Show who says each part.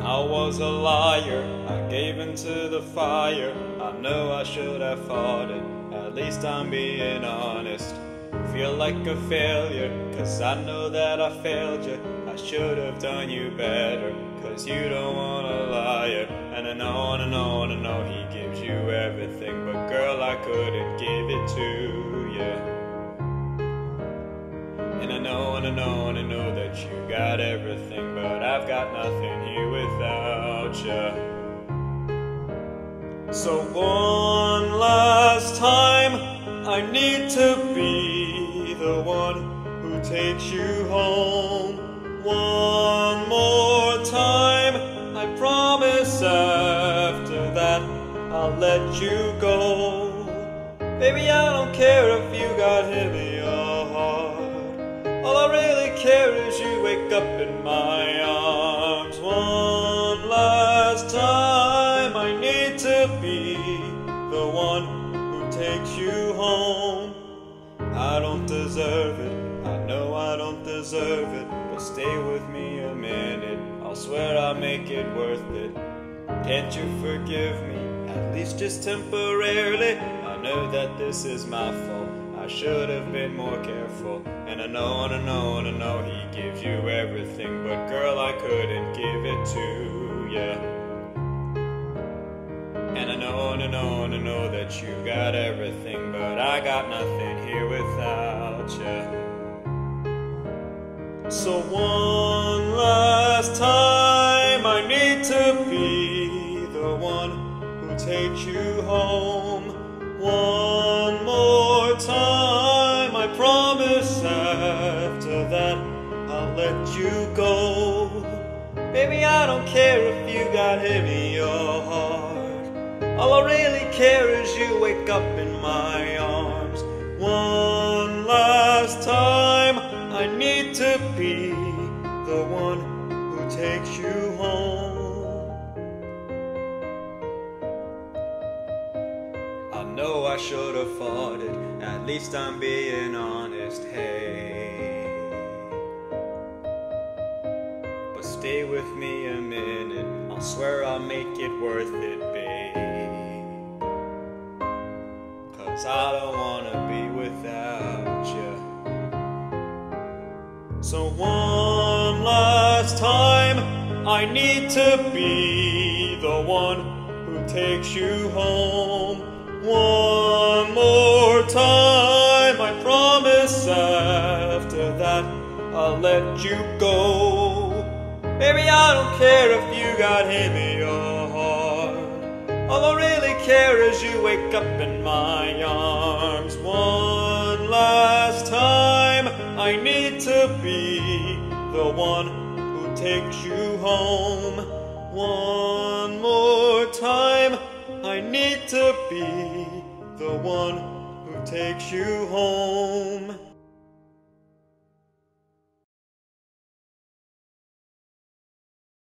Speaker 1: I was a liar, I gave into the fire. I know I should have fought it, at least I'm being honest. Feel like a failure, cause I know that I failed you. I should have done you better, cause you don't want a liar. And I know, and I know, and I know he gives you everything, but girl, I couldn't give it to you. And I know, and I know, and I know that you got everything, but I've got nothing here without you. So one last time, I need to be the one who takes you home. One more time, I promise after that, I'll let you go. Baby, I don't care if you got him care is you wake up in my arms one last time. I need to be the one who takes you home. I don't deserve it, I know I don't deserve it, but stay with me a minute. I'll swear I'll make it worth it. Can't you forgive me, at least just temporarily? I know that this is my fault. I should have been more careful. And I know, and I know, and I know he gives you everything. But girl, I couldn't give it to you. And I know, and I know, and I know that you got everything. But I got nothing here without you. So one last time, I need to be the one who takes you home. One more time, I promise after that I'll let you go. Baby, I don't care if you got him in your heart. All I really care is you wake up in my arms. One last time, I need to be the one who takes you home. I know I should have fought it, least I'm being honest, hey. But stay with me a minute, I'll swear I'll make it worth it, babe. Cause I don't wanna be without you. So one last time, I need to be the one who takes you home. One I'll let you go. Baby, I don't care if you got him in your heart. All I really care is you wake up in my arms. One last time, I need to be the one who takes you home. One more time, I need to be the one who takes you home.